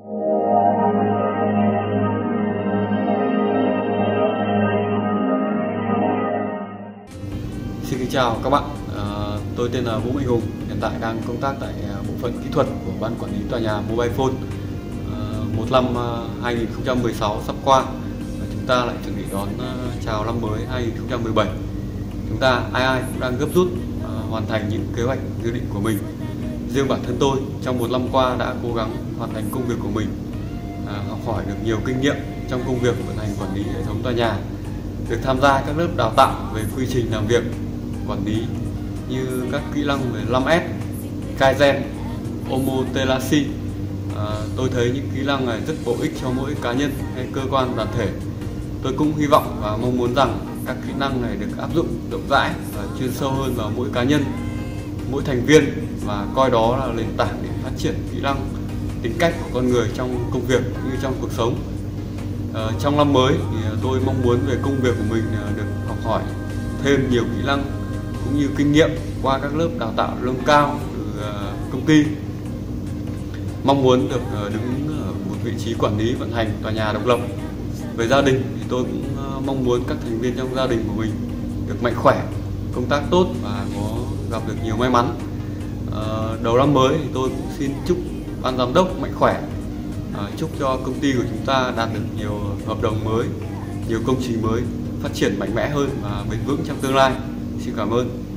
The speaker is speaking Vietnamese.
Xin kính chào các bạn, à, tôi tên là Vũ Mạnh Hùng, hiện tại đang công tác tại à, bộ phận kỹ thuật của Ban Quản lý Tòa nhà Mobile Phone. À, một năm à, 2016 sắp qua, chúng ta lại chuẩn bị đón à, chào năm mới 2017. Chúng ta ai ai cũng đang gấp rút à, hoàn thành những kế hoạch dự định của mình. Riêng bản thân tôi trong một năm qua đã cố gắng hoàn thành công việc của mình, à, học hỏi được nhiều kinh nghiệm trong công việc vận hành quản lý hệ thống tòa nhà được tham gia các lớp đào tạo về quy trình làm việc quản lý như các kỹ năng về 5S, Kaizen, Omotelashi. À, tôi thấy những kỹ năng này rất bổ ích cho mỗi cá nhân hay cơ quan đoàn thể. Tôi cũng hy vọng và mong muốn rằng các kỹ năng này được áp dụng rộng rãi và chuyên sâu hơn vào mỗi cá nhân, mỗi thành viên và coi đó là nền tảng để phát triển kỹ năng tính cách của con người trong công việc cũng như trong cuộc sống. À, trong năm mới thì tôi mong muốn về công việc của mình ờ, được học hỏi thêm nhiều kỹ năng cũng như kinh nghiệm qua các lớp đào tạo nâng cao từ ờ, công ty mong muốn được đứng ở một vị trí quản lý vận hành tòa nhà độc lập về gia đình thì tôi cũng mong muốn các thành viên trong gia đình của mình được mạnh khỏe công tác tốt và có gặp được nhiều may mắn. À, đầu năm mới thì tôi cũng xin chúc ban giám đốc mạnh khỏe. À, chúc cho công ty của chúng ta đạt được nhiều hợp đồng mới nhiều công trình mới phát triển mạnh mẽ hơn và bền vững trong tương lai. Xin cảm ơn.